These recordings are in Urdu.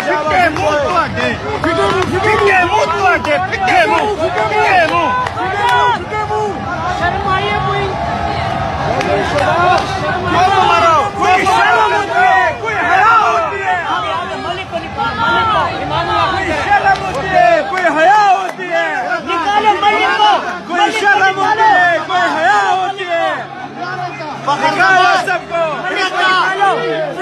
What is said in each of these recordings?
شیا ہوتی ہے کوئی حیا ہوتی ہے پکڑا سب کو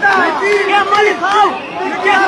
É mais não!